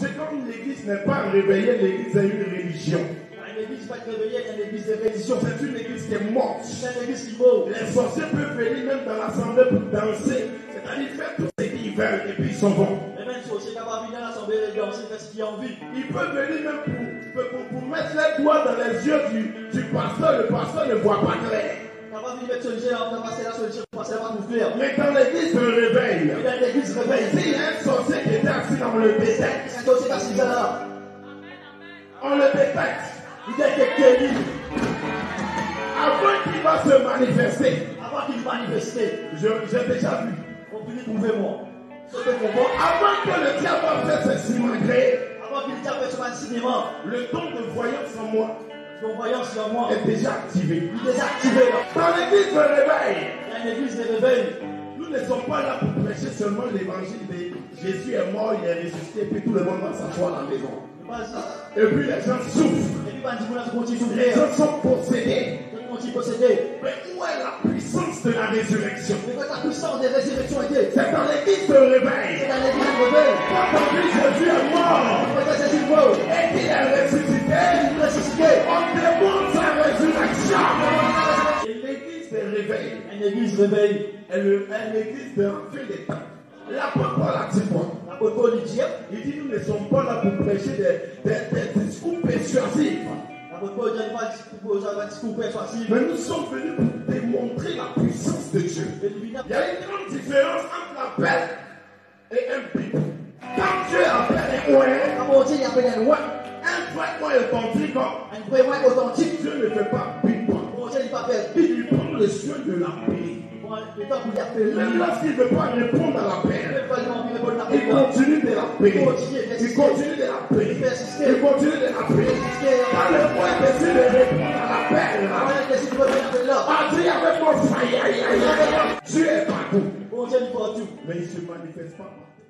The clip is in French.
C'est comme l'église n'est pas réveillée, l'église est une religion. Une église pas réveillée, c'est une église de religion. C'est une église qui est morte. C'est une église qui meurt. Les sorciers peuvent venir même dans l'assemblée pour danser, c'est-à-dire faire tout ce qu'ils veulent et puis ils s'en vont. Et même si aussi capable de venir à l'assemblée et danser, faire ce qu'il a envie. Ils peuvent venir même pour, pour, pour mettre les doigts dans les yeux du, du pasteur, le pasteur ne voit pas clair. Mais quand l'église se réveille, Et dans l'église réveille. s'il y a un sorcier le détecte, C'est aussi assis là. on le détecte. Il est quelqu'un qui, Avant qu'il va se manifester, avant qu'il manifeste, je- j'ai déjà vu. on finit trouver moi. Ce que mon Bon, avant que le diable fasse ses simagrées, avant qu'il t'appelle sur un cinéma, le don de voyance en moi ton voyance sur moi, est déjà activé. il est désactivé là. Quand l'église se réveille, De nous ne sommes pas là pour prêcher seulement l'évangile de Jésus est mort, il est ressuscité, puis tout le monde va s'asseoir à la maison. Et puis les gens souffrent, les gens sont possédés. Mais où est la puissance de la résurrection? C'est dans l'église de réveil. Réveille. Une église réveille. Elle l'église de la fin des temps. L'apôtre Paul a dit quoi? L'apôtre Il dit nous ne sommes pas là pour prêcher des, des- des discours persuasifs. Mais nous sommes venus pour démontrer la puissance de Dieu. Il y a une grande différence entre l'appel et un bip. Quand Dieu appelle un lois. un vrai authentique, vrai ouais authentique. Dieu ne fait pas bip. On dit, il pas faire Il prend le soin de pour l'appeler. Même lorsqu'il ne veut pas répondre à répondre à il continue de. Il continue, il continue de. Il persiste. Il continue de l'appeler. Quand le roi décide de répondre à l'appel, Quand de ah, avec mon. Dieu est partout. Mais il ne se manifeste pas partout.